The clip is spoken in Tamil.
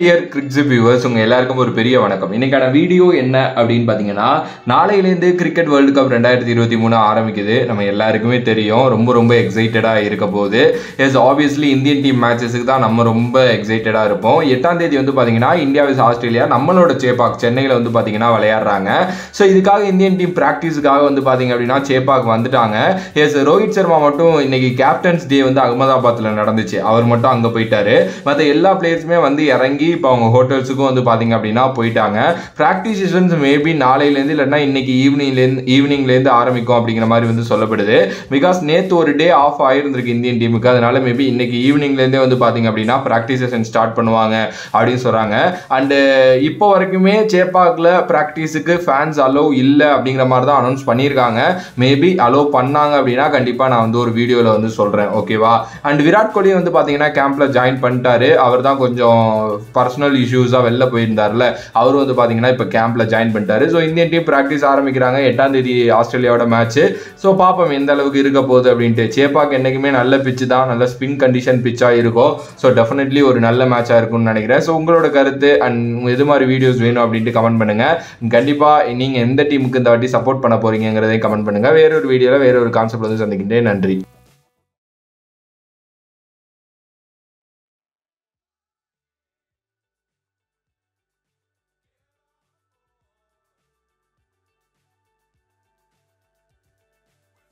டியர் கிரிக்ஸ் வியூவர்ஸ் உங்கள் எல்லாருக்கும் ஒரு பெரிய வணக்கம். இன்றைக்கான வீடியோ என்ன அப்படின்னு பார்த்தீங்கன்னா நாளையிலேருந்து கிரிக்கெட் வேர்ல்டு கப் ரெண்டாயிரத்தி இருபத்தி மூணு ஆரம்பிக்குது. நம்ம எல்லாருக்குமே தெரியும். ரொம்ப ரொம்ப எக்ஸைட்டடாக இருக்க போது எஸ் ஆப்வியஸ்லி இந்தியன் டீம் மேட்சஸுக்கு தான் நம்ம ரொம்ப எக்ஸைட்டடாக இருப்போம். எட்டாம் தேதி வந்து பார்த்தீங்கன்னா இந்தியா விஸ் ஆஸ்திரேலியா நம்மளோட சேப்பாக் சென்னையில் வந்து பார்த்தீங்கன்னா விளையாடுறாங்க. ஸோ இதுக்காக இந்தியன் டீம் ப்ராக்டிஸுக்காக வந்து பார்த்தீங்க அப்படின்னா சேப்பாக் வந்துட்டாங்க. எஸ் ரோஹித் சர்மா மட்டும் இன்னைக்கு கேப்டன்ஸ் டே வந்து அகமதாபாத்தில் நடந்துச்சு. அவர் மட்டும் அங்கே போயிட்டாரு. மற்ற எல்லா பிளேயர்ஸுமே வந்து இறங்கி இப்போ அவங்க ஹோட்டல்ஸுக்கும் வந்து பார்த்தீங்க அப்படின்னா போயிட்டாங்க. ப்ராக்டிஸ் செஷன்ஸ் மேபி நாளையிலேருந்து இல்லைன்னா இன்னைக்கு ஈவினிங்லேருந்து ஈவினிங்லேருந்து ஆரம்பிக்கும் அப்படிங்கிற மாதிரி வந்து சொல்லப்படுது. பிகாஸ் நேற்று ஒரு டே ஆஃப் ஆயிருந்திருக்கு இந்தியன் டீமுக்கு அதனால மேபி இன்னைக்கு ஈவினிங்லேருந்தே வந்து பார்த்தீங்க அப்படின்னா ப்ராக்டிஸ் செஷன் ஸ்டார்ட் பண்ணுவாங்க அப்படின்னு சொல்கிறாங்க அண்டு இப்போ வரைக்குமே சேப்பாக்கில் ப்ராக்டிஸுக்கு ஃபேன்ஸ் அலோவ் இல்லை அப்படிங்கிற மாதிரி தான் அனௌன்ஸ் பண்ணியிருக்காங்க. மேபி அலோவ் பண்ணாங்க அப்படின்னா கண்டிப்பாக நான் வந்து ஒரு வீடியோவில் வந்து சொல்கிறேன் ஓகேவா அண்ட் விராட் கோலி வந்து பார்த்தீங்கன்னா கேம்பில் ஜாயின் பண்ணிட்டாரு. அவர் தான் கொஞ்சம் பர்சனல் இஷ்யூஸாக வெளில போயிருந்தார்ல அவர் வந்து பார்த்தீங்கன்னா இப்போ கேம்பில் ஜாயின் பண்ணிட்டாரு. ஸோ இந்தியன் டீம் ப்ராக்டிஸ் ஆரம்பிக்கிறாங்க. எட்டாம் தேதி ஆஸ்திரேலியாவோட மேட்ச் ஸோ பார்ப்போம் எந்த அளவுக்கு இருக்க போகுது அப்படின்ட்டு. சேப்பாக் என்றைக்குமே நல்ல பிச்சு தான். நல்ல ஸ்பின் கண்டிஷன் பிச்சாக இருக்கும். ஸோ டெஃபினெட்லி ஒரு நல்ல மேட்சாக இருக்கும்னு நினைக்கிறேன். ஸோ உங்களோட கருத்து அண்ட் எது மாதிரி வீடியோஸ் வேணும் அப்படின்ட்டு கமெண்ட் பண்ணுங்கள் கண்டிப்பாக நீங்கள் எந்த டீமுக்கு இந்த வாட்டி சப்போர்ட் பண்ண போறீங்கிறதையும் கமெண்ட் பண்ணுங்கள் வேற ஒரு வீடியோவில் வேற ஒரு கான்செப்ட் வந்து சந்திக்கின்றேன். நன்றி.